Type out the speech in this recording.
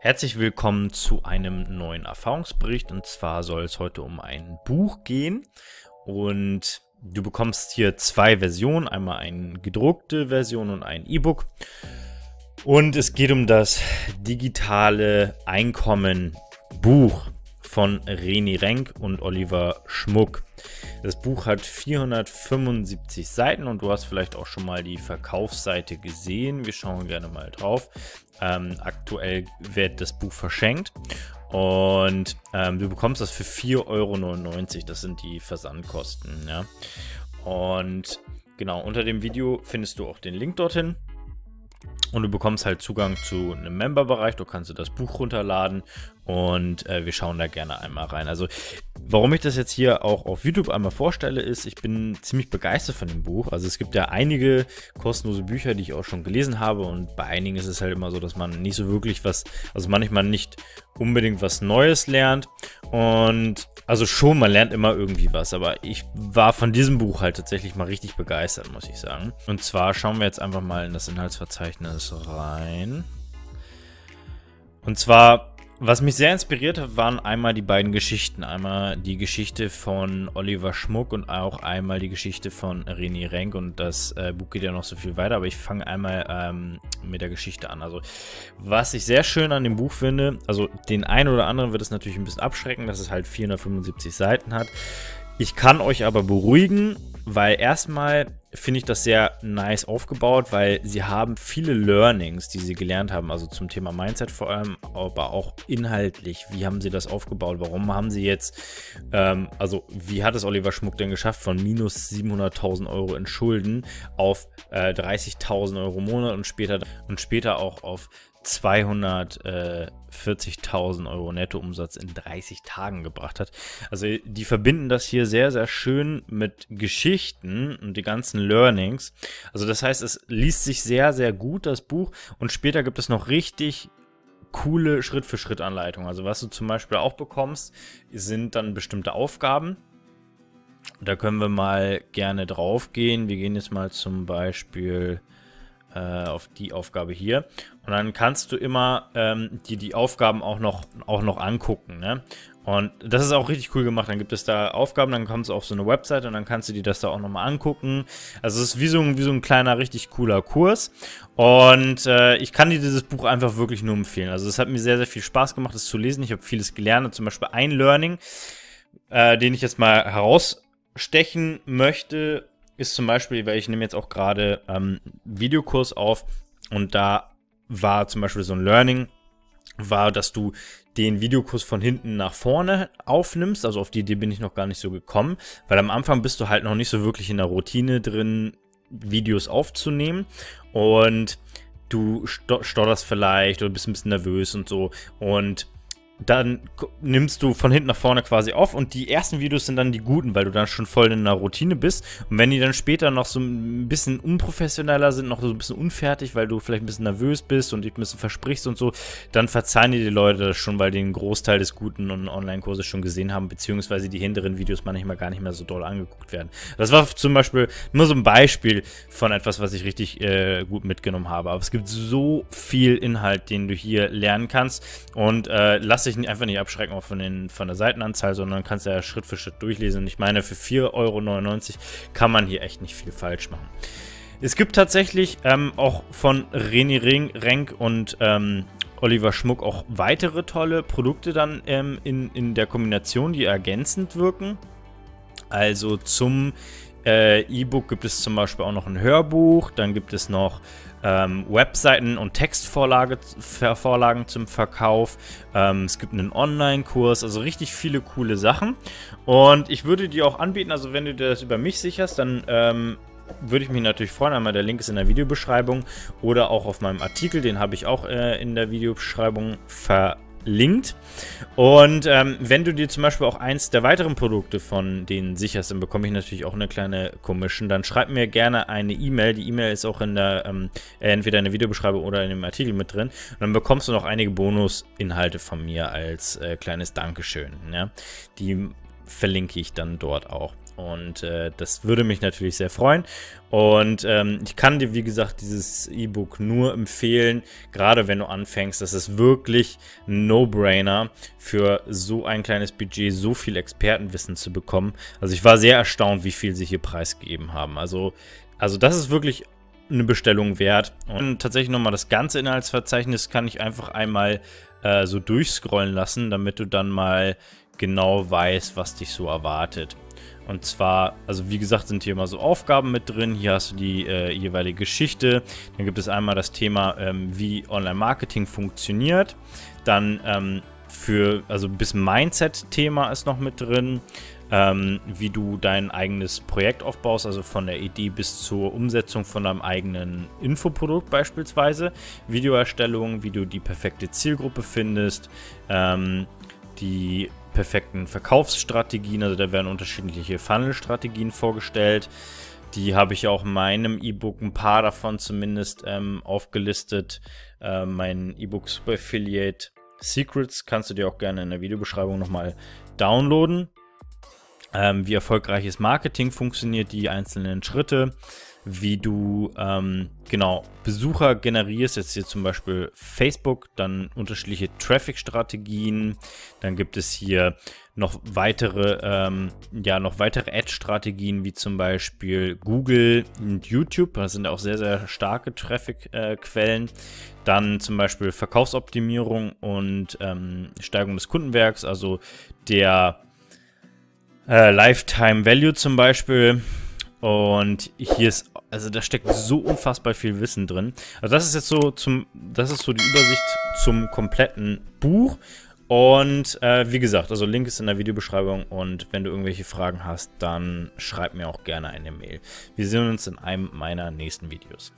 Herzlich willkommen zu einem neuen Erfahrungsbericht. Und zwar soll es heute um ein Buch gehen. Und du bekommst hier zwei Versionen, einmal eine gedruckte Version und ein E-Book. Und es geht um das digitale Einkommen Buch von Reni Renk und Oliver Schmuck. Das Buch hat 475 Seiten und du hast vielleicht auch schon mal die Verkaufsseite gesehen. Wir schauen gerne mal drauf. Ähm, aktuell wird das Buch verschenkt und ähm, du bekommst das für 4,99 Euro. Das sind die Versandkosten. Ja? Und genau, unter dem Video findest du auch den Link dorthin. Und du bekommst halt Zugang zu einem Member-Bereich. Du kannst dir das Buch runterladen und äh, wir schauen da gerne einmal rein. Also, warum ich das jetzt hier auch auf YouTube einmal vorstelle, ist, ich bin ziemlich begeistert von dem Buch. Also, es gibt ja einige kostenlose Bücher, die ich auch schon gelesen habe und bei einigen ist es halt immer so, dass man nicht so wirklich was, also manchmal nicht unbedingt was Neues lernt und also schon, man lernt immer irgendwie was, aber ich war von diesem Buch halt tatsächlich mal richtig begeistert, muss ich sagen. Und zwar schauen wir jetzt einfach mal in das Inhaltsverzeichnis rein. Und zwar was mich sehr inspiriert hat, waren einmal die beiden Geschichten. Einmal die Geschichte von Oliver Schmuck und auch einmal die Geschichte von René Renk. Und das äh, Buch geht ja noch so viel weiter, aber ich fange einmal ähm, mit der Geschichte an. Also, was ich sehr schön an dem Buch finde, also den einen oder anderen wird es natürlich ein bisschen abschrecken, dass es halt 475 Seiten hat. Ich kann euch aber beruhigen, weil erstmal finde ich das sehr nice aufgebaut, weil sie haben viele Learnings, die sie gelernt haben, also zum Thema Mindset vor allem, aber auch inhaltlich. Wie haben sie das aufgebaut? Warum haben sie jetzt, ähm, also wie hat es Oliver Schmuck denn geschafft, von minus 700.000 Euro in Schulden auf äh, 30.000 Euro im Monat und später, und später auch auf 240.000 Euro Nettoumsatz in 30 Tagen gebracht hat. Also die verbinden das hier sehr, sehr schön mit Geschichten und die ganzen Learnings. Also das heißt, es liest sich sehr, sehr gut, das Buch. Und später gibt es noch richtig coole Schritt-für-Schritt-Anleitungen. Also was du zum Beispiel auch bekommst, sind dann bestimmte Aufgaben. Da können wir mal gerne drauf gehen. Wir gehen jetzt mal zum Beispiel äh, auf die Aufgabe hier. Und dann kannst du immer ähm, die, die Aufgaben auch noch, auch noch angucken. Ne? Und das ist auch richtig cool gemacht. Dann gibt es da Aufgaben, dann kommst du auf so eine Website und dann kannst du dir das da auch nochmal angucken. Also es ist wie so, ein, wie so ein kleiner, richtig cooler Kurs. Und äh, ich kann dir dieses Buch einfach wirklich nur empfehlen. Also es hat mir sehr, sehr viel Spaß gemacht, es zu lesen. Ich habe vieles gelernt. Zum Beispiel ein Learning, äh, den ich jetzt mal herausstechen möchte, ist zum Beispiel, weil ich nehme jetzt auch gerade ähm, Videokurs auf und da war zum Beispiel so ein Learning, war, dass du den Videokurs von hinten nach vorne aufnimmst. Also auf die Idee bin ich noch gar nicht so gekommen, weil am Anfang bist du halt noch nicht so wirklich in der Routine drin, Videos aufzunehmen und du stotterst vielleicht oder bist ein bisschen nervös und so und dann nimmst du von hinten nach vorne quasi auf und die ersten Videos sind dann die guten, weil du dann schon voll in einer Routine bist. Und wenn die dann später noch so ein bisschen unprofessioneller sind, noch so ein bisschen unfertig, weil du vielleicht ein bisschen nervös bist und dich ein bisschen versprichst und so, dann verzeihen dir die Leute das schon, weil die einen Großteil des guten Online-Kurses schon gesehen haben, beziehungsweise die hinteren Videos manchmal gar nicht mehr so doll angeguckt werden. Das war zum Beispiel nur so ein Beispiel von etwas, was ich richtig äh, gut mitgenommen habe. Aber es gibt so viel Inhalt, den du hier lernen kannst und äh, lass dich einfach nicht abschrecken auch von, den, von der Seitenanzahl, sondern kannst ja Schritt für Schritt durchlesen. Und ich meine, für 4,99 Euro kann man hier echt nicht viel falsch machen. Es gibt tatsächlich ähm, auch von René Ring, Renk und ähm, Oliver Schmuck auch weitere tolle Produkte dann ähm, in, in der Kombination, die ergänzend wirken. Also zum äh, E-Book gibt es zum Beispiel auch noch ein Hörbuch, dann gibt es noch ähm, Webseiten und Textvorlagen zum Verkauf. Ähm, es gibt einen Online-Kurs, also richtig viele coole Sachen. Und ich würde die auch anbieten, also wenn du das über mich sicherst, dann ähm, würde ich mich natürlich freuen. Einmal der Link ist in der Videobeschreibung oder auch auf meinem Artikel, den habe ich auch äh, in der Videobeschreibung verlinkt verlinkt. Und ähm, wenn du dir zum Beispiel auch eins der weiteren Produkte von denen sicherst, dann bekomme ich natürlich auch eine kleine Commission. Dann schreib mir gerne eine E-Mail. Die E-Mail ist auch in der, ähm, entweder in der Videobeschreibung oder in dem Artikel mit drin. Und dann bekommst du noch einige Bonusinhalte von mir als äh, kleines Dankeschön. Ja? Die verlinke ich dann dort auch. Und äh, das würde mich natürlich sehr freuen. Und ähm, ich kann dir, wie gesagt, dieses E-Book nur empfehlen, gerade wenn du anfängst. Das ist wirklich ein No-Brainer für so ein kleines Budget, so viel Expertenwissen zu bekommen. Also ich war sehr erstaunt, wie viel sie hier preisgegeben haben. Also, also das ist wirklich eine Bestellung wert. Und tatsächlich nochmal das ganze Inhaltsverzeichnis kann ich einfach einmal äh, so durchscrollen lassen, damit du dann mal genau weißt, was dich so erwartet. Und zwar, also wie gesagt, sind hier immer so Aufgaben mit drin. Hier hast du die äh, jeweilige Geschichte. Dann gibt es einmal das Thema, ähm, wie Online-Marketing funktioniert. Dann ähm, für, also bis Mindset-Thema ist noch mit drin ähm, wie du dein eigenes Projekt aufbaust, also von der Idee bis zur Umsetzung von deinem eigenen Infoprodukt beispielsweise, Videoerstellung, wie du die perfekte Zielgruppe findest, ähm, die perfekten Verkaufsstrategien, also da werden unterschiedliche Funnel-Strategien vorgestellt. Die habe ich auch in meinem E-Book, ein paar davon zumindest ähm, aufgelistet. Äh, mein E-Book Super Affiliate Secrets kannst du dir auch gerne in der Videobeschreibung nochmal downloaden ähm, wie erfolgreiches Marketing funktioniert, die einzelnen Schritte, wie du ähm, genau Besucher generierst, jetzt hier zum Beispiel Facebook, dann unterschiedliche Traffic-Strategien, dann gibt es hier noch weitere, ähm, ja, noch weitere Ad-Strategien, wie zum Beispiel Google und YouTube, das sind auch sehr, sehr starke Traffic-Quellen. Äh, dann zum Beispiel Verkaufsoptimierung und ähm, Steigerung des Kundenwerks, also der äh, Lifetime Value zum Beispiel. Und hier ist, also da steckt so unfassbar viel Wissen drin. Also das ist jetzt so zum, das ist so die Übersicht zum kompletten Buch. Und äh, wie gesagt, also Link ist in der Videobeschreibung und wenn du irgendwelche Fragen hast, dann schreib mir auch gerne eine Mail. Wir sehen uns in einem meiner nächsten Videos.